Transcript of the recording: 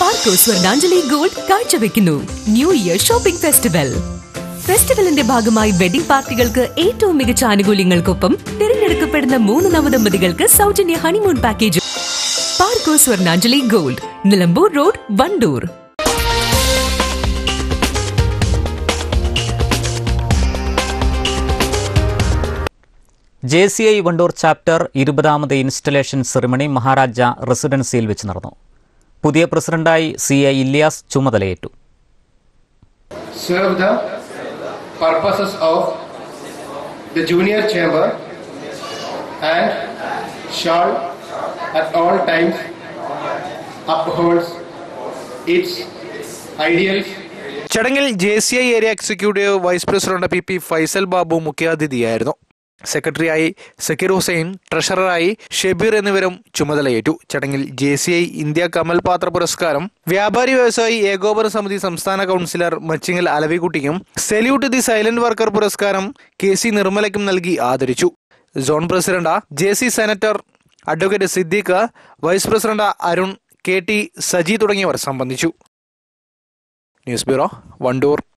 പാർക്കോ Swarnanjali gold കാഴ്ചവെക്കുന്നു. New year shopping festival ഫെസ്റ്റിവലിന്റെ ഭാഗമായി വെഡിംഗ് പാർട്ടികൾക്ക് ഏറ്റവും മികച്ച ആനുകൂല്യങ്ങൾക്കൊപ്പം തിരഞ്ഞെടുക്കപ്പെടുന്ന മൂന്ന് നവദമ്പതികൾക്ക് സൗജന്യ honeymoon package Parco Swarnanjali gold Nilambur road Wandoor. J C I Wandoor chapter ഇരുപതാമത് installation ceremony Maharaja റെസിഡൻസിയിൽ വെച്ച് നടന്നു. പുതിയ പ്രസിഡന്റായി സി എ ഇല്യാസ് ചുമതലയേറ്റു. ചടങ്ങിൽ J C I area executive vice president P P Faisal Babu മുഖ്യാതിഥിയായിരുന്നു. സെക്രട്ടറിയായി സക്കീർ ഹുസൈൻ ട്രഷററായി ഷെബീർ എന്നിവരും ചുമതലയേറ്റു. ചടങ്ങിൽ J C I India Kamal Patra പുരസ്കാരം വ്യാപാരി വ്യവസായി ഏകോപന സമിതി സംസ്ഥാന കൗൺസിലർ മച്ചിങ്ങൽ അലവിക്കുട്ടിക്കും സെല്യൂട്ട് ദി സൈലന്റ് വർക്കർ പുരസ്കാരം കെ സി നിർമ്മലയ്ക്കും നൽകി ആദരിച്ചു. Zone president J C senator advocate Siddique vice president Arun K T Saji തുടങ്ങിയവർ സംബന്ധിച്ചു. News bureau Wandoor.